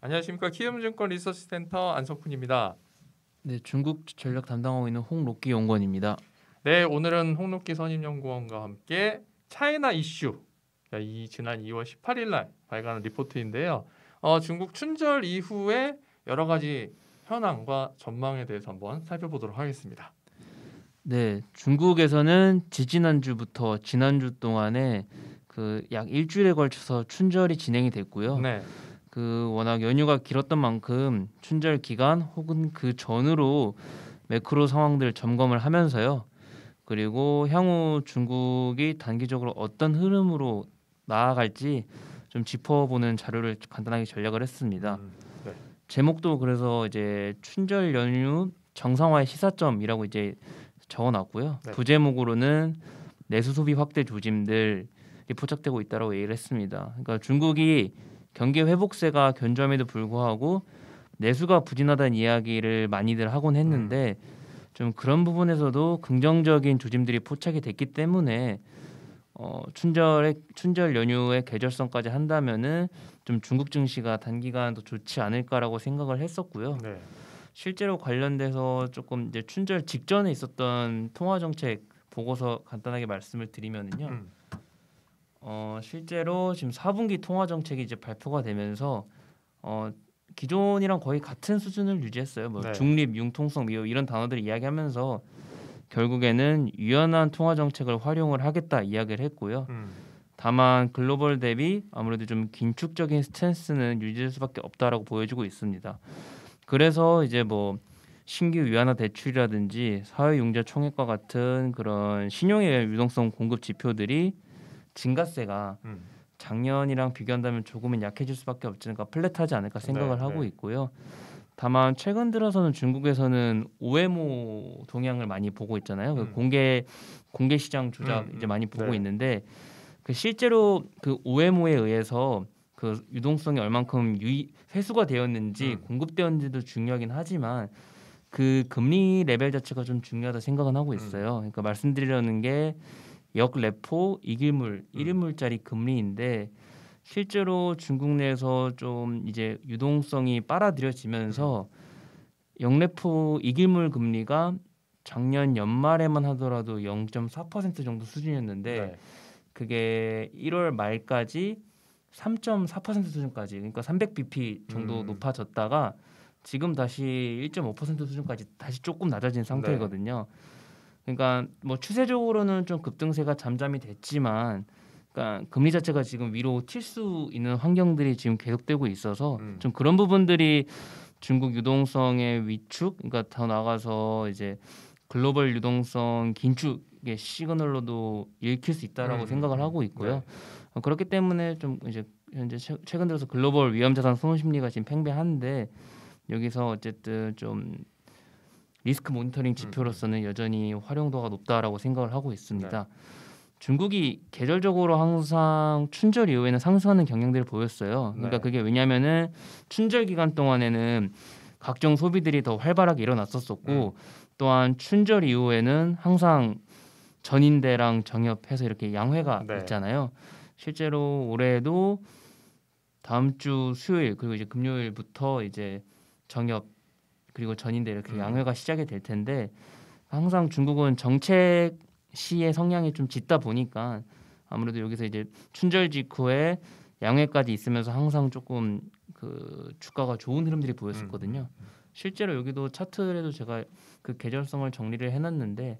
안녕하십니까 키움증권 리서치센터 안석훈입니다. 네, 중국 전략 담당하고 있는 홍록기 연구원입니다. 네, 오늘은 홍록기 선임 연구원과 함께 차이나 이슈 이 지난 2월 18일 날 발간한 리포트인데요. 어, 중국 춘절 이후에 여러 가지 현황과 전망에 대해서 한번 살펴보도록 하겠습니다. 네, 중국에서는 지지난주부터 지난주 동안에 그 약 일주일에 걸쳐서 춘절이 진행이 됐고요. 네. 그 워낙 연휴가 길었던 만큼 춘절 기간 혹은 그 전으로 매크로 상황들 점검을 하면서요. 그리고 향후 중국이 단기적으로 어떤 흐름으로 나아갈지 좀 짚어보는 자료를 간단하게 전략을 했습니다. 음, 네. 제목도 그래서 이제 춘절 연휴 정상화의 시사점이라고 이제 적어놨고요. 네. 부제목으로는 내수 소비 확대 조짐들이 포착되고 있다고 얘기를 했습니다. 그러니까 중국이 경기 회복세가 견조함에도 불구하고 내수가 부진하다는 이야기를 많이들 하곤 했는데 좀 그런 부분에서도 긍정적인 조짐들이 포착이 됐기 때문에 어, 춘절의 춘절 연휴의 계절성까지 한다면은 좀 중국 증시가 단기간 더 좋지 않을까라고 생각을 했었고요. 네. 실제로 관련돼서 조금 이제 춘절 직전에 있었던 통화 정책 보고서 간단하게 말씀을 드리면은요. 음, 어, 실제로 지금 4분기 통화 정책이 이제 발표가 되면서 어, 기존이랑 거의 같은 수준을 유지했어요. 뭐 네. 중립, 융통성, 미호 이런 단어들을 이야기하면서 결국에는 유연한 통화 정책을 활용을 하겠다 이야기를 했고요. 음, 다만 글로벌 대비 아무래도 좀 긴축적인 스탠스는 유지될 수밖에 없다라고 보여지고 있습니다. 그래서 이제 뭐 신규 위안화 대출이라든지 사회융자 총액과 같은 그런 신용의 유동성 공급 지표들이 증가세가 음, 작년이랑 비교한다면 조금은 약해질 수밖에 없지 않을까 플랫하지 않을까 생각을 네, 하고 네. 있고요. 다만 최근 들어서는 중국에서는 OMO 동향을 많이 보고 있잖아요. 그 음. 공개 공개 시장 조작 음, 이제 음, 많이 보고 네. 있는데 그 실제로 그 OMO에 의해서 그 유동성이 얼만큼 유이, 회수가 되었는지 음. 공급되었는지도 중요하긴 하지만 그 금리 레벨 자체가 좀 중요하다 생각은 하고 음. 있어요. 그러니까 말씀드리려는 게 역레포 이길물 음. 일일물짜리 금리인데 실제로 중국 내에서 좀 이제 유동성이 빨아들여지면서 역레포 이길물 금리가 작년 연말에만 하더라도 0.4% 정도 수준이었는데 네. 그게 1월 말까지 3.4% 수준까지 그러니까 300bp 정도 음. 높아졌다가 지금 다시 1.5% 수준까지 다시 조금 낮아진 상태거든요. 그러니까 뭐 추세적으로는 좀 급등세가 잠잠이 됐지만 그러니까 금리 자체가 지금 위로 튈 수 있는 환경들이 지금 계속되고 있어서 음. 좀 그런 부분들이 중국 유동성의 위축 그러니까 더 나가서 이제 글로벌 유동성 긴축의 시그널로도 읽힐 수 있다라고 음, 생각을 음, 하고 있고요. 네. 어, 그렇기 때문에 좀 이제 현재 최- 최근 들어서 글로벌 위험 자산 선호 심리가 지금 팽배한데 여기서 어쨌든 좀 리스크 모니터링 지표로서는 여전히 활용도가 높다라고 생각을 하고 있습니다. 중국이 계절적으로 항상 춘절 이후에는 상승하는 경향들을 보였어요. 그러니까 네. 그게 왜냐하면은 춘절 기간 동안에는 각종 소비들이 더 활발하게 일어났었었고 또한 춘절 이후에는 항상 전인대랑 정협해서 이렇게 양회가 네. 있잖아요. 실제로 올해도 다음 주 수요일 그리고 이제 금요일부터 이제 정협 그리고 전인대 이렇게 음. 양회가 시작이 될 텐데 항상 중국은 정책 시의 성향이 좀 짙다 보니까 아무래도 여기서 이제 춘절 직후에 양회까지 있으면서 항상 조금 그 주가가 좋은 흐름들이 보였었거든요. 음, 실제로 여기도 차트에도 제가 그 계절성을 정리를 해놨는데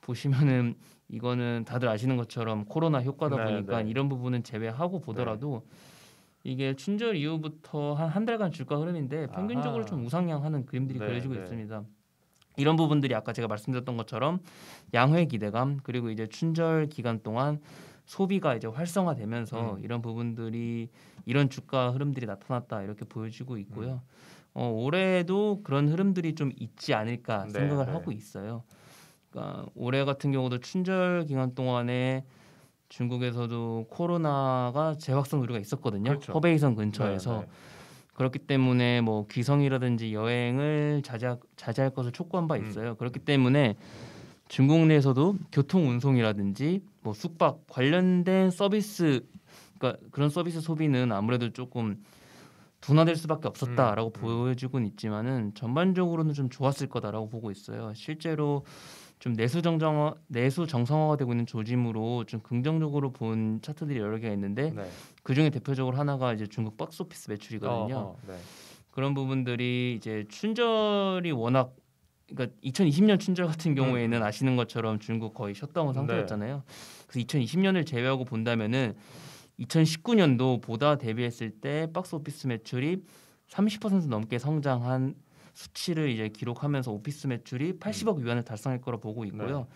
보시면은 이거는 다들 아시는 것처럼 코로나 효과다 네, 보니까 네. 이런 부분은 제외하고 보더라도 이게 춘절 이후부터 한 한 달간 주가 흐름인데 평균적으로 아하. 좀 우상향하는 그림들이 네, 그려지고 네. 있습니다. 이런 부분들이 아까 제가 말씀드렸던 것처럼 양회 기대감 그리고 이제 춘절 기간 동안 소비가 이제 활성화되면서 음. 이런 부분들이 이런 주가 흐름들이 나타났다 이렇게 보여지고 음. 있고요. 어, 올해도 그런 흐름들이 좀 있지 않을까 네, 생각을 네. 하고 있어요. 그러니까 올해 같은 경우도 춘절 기간 동안에 중국에서도 코로나가 재확산 우려가 있었거든요. 그렇죠. 허베이성 근처에서 네, 네. 그렇기 때문에 뭐 귀성이라든지 여행을 자제 자제할 것을 촉구한 바 음. 있어요. 그렇기 때문에 중국 내에서도 교통 운송이라든지 뭐 숙박 관련된 서비스 그러니까 그런 서비스 소비는 아무래도 조금 둔화될 수밖에 없었다라고 음, 음. 보여지고는 있지만은 전반적으로는 좀 좋았을 거다라고 보고 있어요. 실제로 좀 내수 정정화 내수 정상화가 되고 있는 조짐으로 좀 긍정적으로 본 차트들이 여러 개가 있는데 네. 그 중에 대표적으로 하나가 이제 중국 박스오피스 매출이거든요. 어, 어, 네. 그런 부분들이 이제 춘절이 워낙 그러니까 2020년 춘절 같은 경우에는 음. 아시는 것처럼 중국 거의 셧다운 상태였잖아요. 그래서 2020년을 제외하고 본다면은 2019년도 보다 대비했을 때 박스 오피스 매출이 30% 넘게 성장한 수치를 이제 기록하면서 오피스 매출이 80억 위안을 달성할 거라 보고 있고요. 네.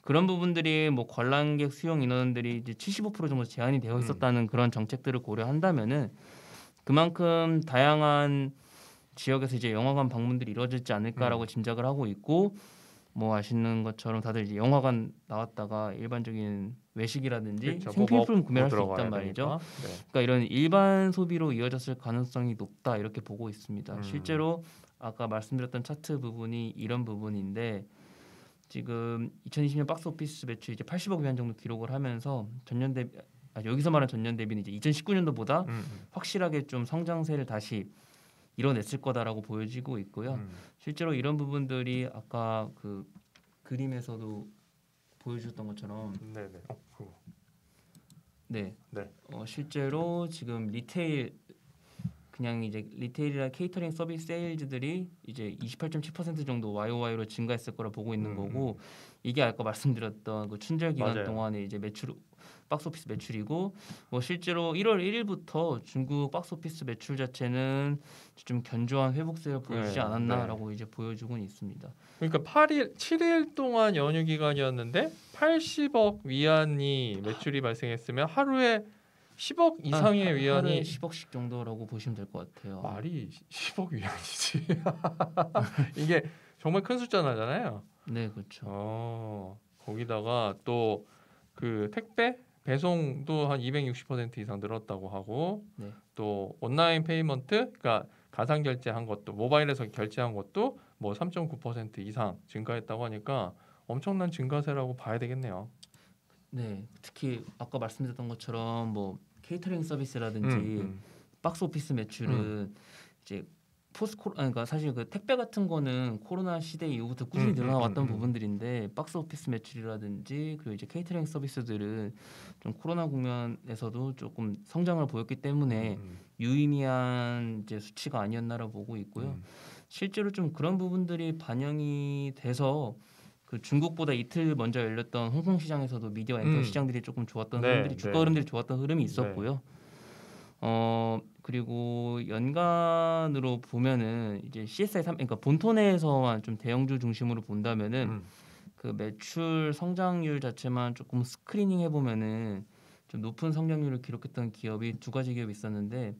그런 부분들이 뭐 관람객 수용 인원들이 이제 75% 정도 제한이 되어 음. 있었다는 그런 정책들을 고려한다면은 그만큼 다양한 지역에서 이제 영화관 방문들이 이루어지지 않을까라고 음. 짐작을 하고 있고 뭐 아시는 것처럼 다들 이제 영화관 나왔다가 일반적인 외식이라든지 그렇죠. 생필품 뭐 구매할 수 먹고 있단 말이죠. 네. 그러니까 이런 일반 소비로 이어졌을 가능성이 높다 이렇게 보고 있습니다. 음. 실제로 아까 말씀드렸던 차트 부분이 이런 부분인데 지금 2020년 박스 오피스 매출 이제 80억 위안 정도 기록을 하면서 전년 대비 아, 여기서 말하는 전년 대비는 이제 2019년도보다 음, 음, 확실하게 좀 성장세를 다시 이뤄냈을 거다라고 보여지고 있고요. 음. 실제로 이런 부분들이 아까 그 그림에서도 보여주셨던 것처럼 네, 네. 어, 그거. 네, 네. 어, 실제로 지금 retail 그냥 이제 retail이나 catering 서비스 sales들이 이제 28.7% 정도 YOY로 증가했을 거라 보고 있는 음, 거고 이게 아까 말씀드렸던 그 춘절 기간 맞아요. 동안에 이제 매출 박스 오피스 매출이고 뭐 실제로 1월 1일부터 중국 박스 오피스 매출 자체는 좀 견조한 회복세를 보여주지 네, 않았나라고 이제 보여주고는 있습니다. 그러니까 8일 7일 동안 연휴 기간이었는데 80억 위안이 매출이 발생했으면 하루에 10억 이상의 아, 하- 위안이 하루에 10억씩 정도라고 보시면 될 것 같아요. 말이 10억 위안이지. 이게 정말 큰 숫자잖아요. 네, 그렇죠. 어, 거기다가 또 그 택배 배송도 한 260% 이상 늘었다고 하고 네. 또 온라인 payment 그러니까 가상 결제한 것도 모바일에서 결제한 것도 뭐 3.9% 이상 증가했다고 하니까 엄청난 증가세라고 봐야 되겠네요. 네, 특히 아까 말씀드렸던 것처럼 뭐 케이터링 서비스라든지 음, 박스 오피스 매출은 이제 post 코로 그러니까 사실 그 택배 같은 거는 코로나 시대 이후부터 꾸준히 음, 늘어나왔던 음, 음, 음. 부분들인데 박스 오피스 매출이라든지 그리고 이제 케이터링 서비스들은 좀 코로나 국면에서도 조금 성장을 보였기 때문에 음, 유의미한 이제 수치가 아니었나라 보고 있고요. 음. 실제로 좀 그런 부분들이 반영이 돼서 그 중국보다 이틀 먼저 열렸던 홍콩 시장에서도 미디어 엔터 음. 시장들이 조금 좋았던 네, 흐름들이 주가 네. 흐름들이 좋았던 흐름이 있었고요. 어 그리고 연간으로 보면은 이제 CSI 3 그러니까 본토 내에서만 좀 대형주 중심으로 본다면은 음. 그 매출 성장률 자체만 조금 스크리닝 해 보면은 좀 높은 성장률을 기록했던 기업이 두 가지 기업이 있었는데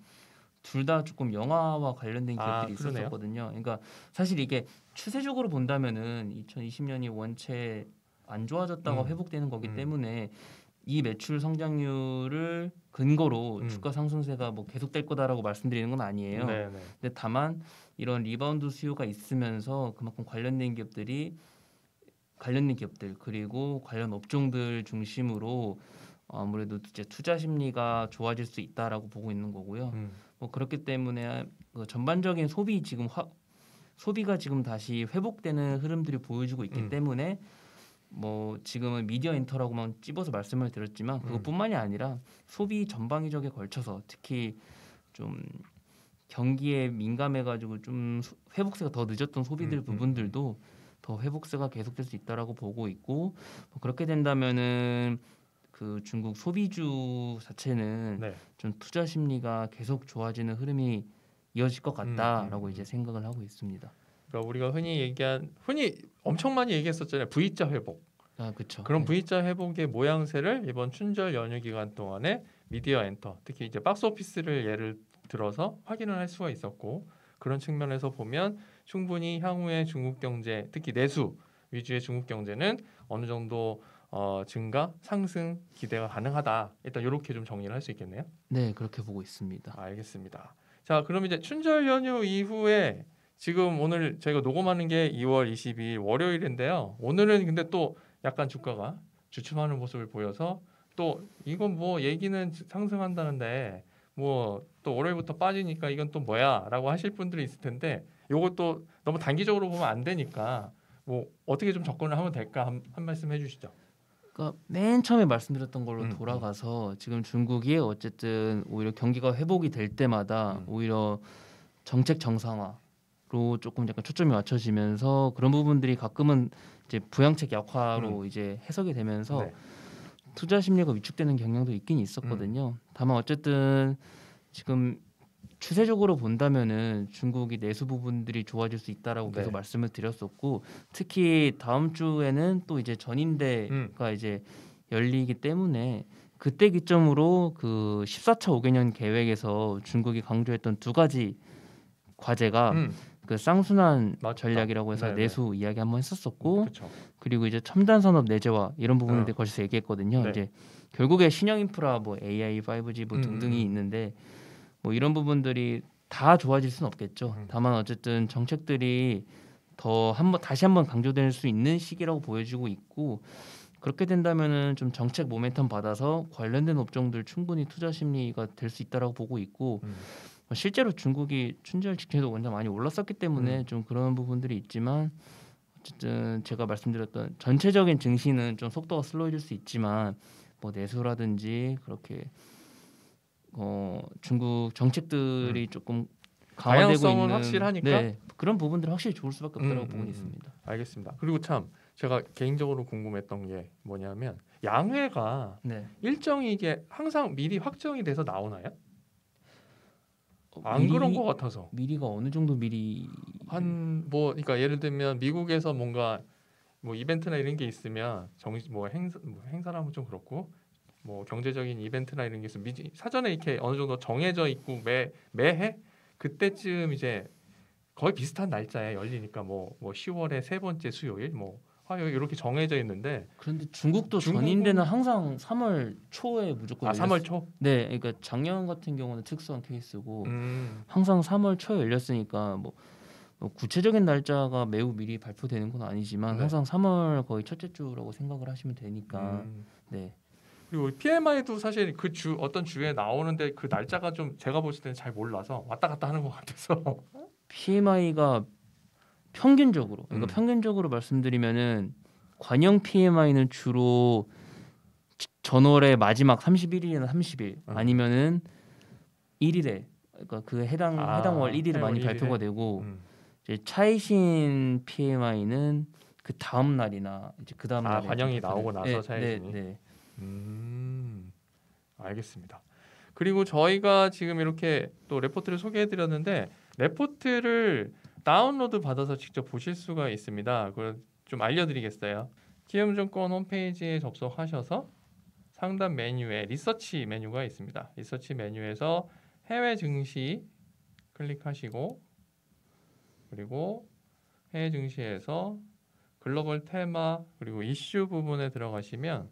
둘 다 조금 영화와 관련된 아, 기업들이 그러네요. 있었거든요. 그러니까 사실 이게 추세적으로 본다면은 2020년이 원체 안 좋아졌다가 음. 회복되는 거기 음. 때문에 이 매출 성장률을 근거로 음. 주가 상승세가 뭐 계속될 거다라고 말씀드리는 건 아니에요. 네, 네. 근데 다만 이런 리바운드 수요가 있으면서 그만큼 관련된 기업들이 관련된 기업들 그리고 관련 업종들 중심으로 아무래도 이제 투자 심리가 좋아질 수 있다라고 보고 있는 거고요. 음. 뭐 그렇기 때문에 그 전반적인 소비 지금 화, 소비가 지금 다시 회복되는 흐름들이 보여주고 있기 음. 때문에 뭐 지금은 미디어 엔터라고만 찝어서 말씀을 드렸지만 그것뿐만이 아니라 소비 전방위적에 걸쳐서 특히 좀 경기에 민감해가지고 좀 소- 회복세가 더 늦었던 소비들 음, 음, 부분들도 더 회복세가 계속될 수 있다라고 보고 있고 뭐 그렇게 된다면은 그 중국 소비주 자체는 네. 좀 투자 심리가 계속 좋아지는 흐름이 이어질 것 같다라고 음, 음, 이제 음. 생각을 하고 있습니다. 그러니까 우리가 흔히 얘기한 흔히 엄청 많이 얘기했었잖아요. V자 회복. 아 그렇죠. 그런 V자 회복의 모양새를 이번 춘절 연휴 기간 동안에 미디어 엔터, 특히 이제 박스 오피스를 예를 들어서 확인을 할 수가 있었고 그런 측면에서 보면 충분히 향후에 중국 경제, 특히 내수 위주의 중국 경제는 어느 정도 어, 증가, 상승 기대가 가능하다. 일단 이렇게 좀 정리를 할 수 있겠네요. 네 그렇게 보고 있습니다. 알겠습니다. 자, 그럼 이제 춘절 연휴 이후에 지금 오늘 저희가 녹음하는 게 2월 22일 월요일인데요. 오늘은 근데 또 약간 주가가 주춤하는 모습을 보여서 또 이건 뭐 얘기는 상승한다는데 뭐 또 월요일부터 빠지니까 이건 또 뭐야라고 하실 분들이 있을 텐데 요것도 너무 단기적으로 보면 안 되니까 뭐 어떻게 좀 접근을 하면 될까 한, 한 말씀 해주시죠. 그러니까 맨 처음에 말씀드렸던 걸로 음, 돌아가서 지금 중국이 어쨌든 오히려 경기가 회복이 될 때마다 음. 오히려 정책 정상화로 조금 약간 초점이 맞춰지면서 그런 부분들이 가끔은 이제 부양책 약화로 이제 해석이 되면서 네. 투자 심리가 위축되는 경향도 있긴 있었거든요. 다만 어쨌든 지금 추세적으로 본다면은 중국이 내수 부분들이 좋아질 수 있다라고 네. 계속 말씀을 드렸었고 특히 다음 주에는 또 이제 전인대가 이제 열리기 때문에 그때 기점으로 그 14차 5개년 계획에서 중국이 강조했던 두 가지 과제가 음, 그 쌍순환 맞다. 전략이라고 해서 네네. 내수 이야기 한번 했었었고 그렇죠. 그리고 이제 첨단 산업 내재화 이런 부분에 어. 대해 거기서 얘기했거든요. 네. 이제 결국에 신형 인프라 뭐 AI, 5G 뭐 음, 등등이 음. 있는데 뭐 이런 부분들이 다 좋아질 수는 없겠죠. 음. 다만 어쨌든 정책들이 더 한번 다시 한번 강조될 수 있는 시기라고 보여지고 있고 그렇게 된다면은 좀 정책 모멘텀 받아서 관련된 업종들 충분히 투자 심리가 될 수 있다라고 보고 있고 음. 뭐 실제로 중국이 춘절 직전에도 원자 많이 올랐었기 때문에 음. 좀 그런 부분들이 있지만 어쨌든 제가 말씀드렸던 전체적인 증시는 좀 속도가 슬로워질 수 있지만 뭐 내수라든지 그렇게 어 중국 정책들이 조금 강화되고 음. 있는 확실하니까? 네, 그런 부분들은 확실히 좋을 수밖에 없다고 음, 보고 음, 있습니다. 알겠습니다. 그리고 참 제가 개인적으로 궁금했던 게 뭐냐면 양회가 네. 일정이 이게 항상 미리 확정이 돼서 나오나요? 어, 안 미리- 그런 것 같아서 미리가 어느 정도 미리 한 뭐 그러니까 예를 들면 미국에서 뭔가 뭐 이벤트나 이런 게 있으면 정시 뭐 행사 뭐 행사라면 좀 그렇고 뭐 경제적인 이벤트나 이런 게 있으면 미리 사전에 이렇게 어느 정도 정해져 있고 매 매해 그때쯤 이제 거의 비슷한 날짜에 열리니까 뭐뭐 10월에 세 번째 수요일 뭐 화요일 이렇게 정해져 있는데 그런데 중국도 중국은- 전인대는 항상 3월 초에 무조건 아 열렸- 3월 초 네, 그러니까 작년 같은 경우는 특수한 케이스고 음. 항상 3월 초에 열렸으니까 뭐, 뭐 구체적인 날짜가 매우 미리 발표되는 건 아니지만 네. 항상 3월 거의 첫째 주라고 생각을 하시면 되니까 음. 네. 그리고 PMI도 사실 그 주 어떤 주에 나오는데 그 날짜가 좀 제가 봤을 때는 잘 몰라서 왔다 갔다 하는 것 같아서 PMI가 평균적으로 그러니까 음. 평균적으로 말씀드리면은 관영 PMI는 주로 지- 전월의 마지막 31일이나 30일 음. 아니면은 1일에 그러니까 그 해당 아, 해당 월 1일에 많이 해월 1일에? 발표가 되고 음. 이제 차이신 PMI는 그 다음 날이나 이제 그 다음 아, 날에 반영이 발표되는- 나오고 나서 네, 차이신이? 네, 네. 음, 알겠습니다. 그리고 저희가 지금 이렇게 또 레포트를 소개해드렸는데 레포트를 다운로드 받아서 직접 보실 수가 있습니다. 그걸 좀 알려드리겠어요. 키움증권 홈페이지에 접속하셔서 상단 메뉴에 리서치 메뉴가 있습니다. 리서치 메뉴에서 해외 증시 클릭하시고 그리고 해외 증시에서 글로벌 테마 그리고 이슈 부분에 들어가시면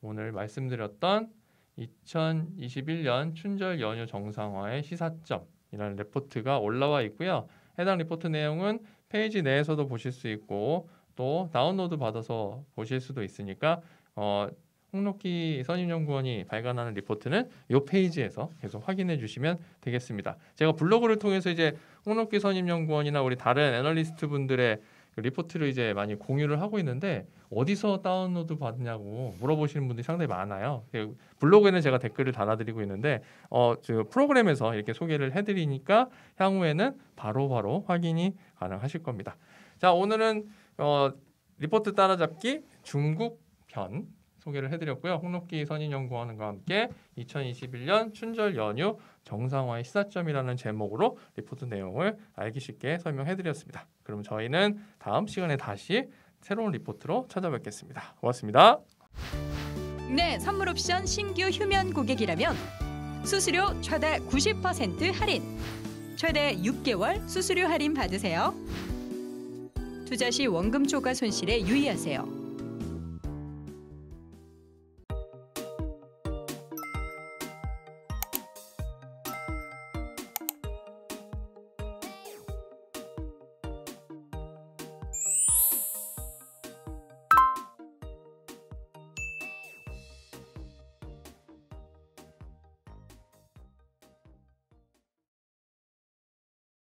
오늘 말씀드렸던 2021년 춘절 연휴 정상화의 시사점이라는 레포트가 올라와 있고요. 해당 리포트 내용은 페이지 내에서도 보실 수 있고 또 다운로드 받아서 보실 수도 있으니까 어, 홍록기 선임연구원이 발간하는 리포트는 이 페이지에서 계속 확인해 주시면 되겠습니다. 제가 블로그를 통해서 이제 홍록기 선임연구원이나 우리 다른 애널리스트 분들의 그 리포트를 이제 많이 공유를 하고 있는데 어디서 다운로드 받느냐고 물어보시는 분들이 상당히 많아요. 그 블로그에는 제가 댓글을 달아드리고 있는데 어, 저 프로그램에서 이렇게 소개를 해드리니까 향후에는 바로 바로 확인이 가능하실 겁니다. 자 오늘은 어, 리포트 따라잡기 중국 편 소개를 해드렸고요. 홍록기 선임연구원과 함께 2021년 춘절 연휴 정상화의 시사점이라는 제목으로 리포트 내용을 알기 쉽게 설명해드렸습니다. 그럼 저희는 다음 시간에 다시 새로운 리포트로 찾아뵙겠습니다. 고맙습니다. 네, 선물 옵션 신규 휴면 고객이라면 수수료 최대 90% 할인, 최대 6개월 수수료 할인 받으세요. 투자 시 원금 초과 손실에 유의하세요.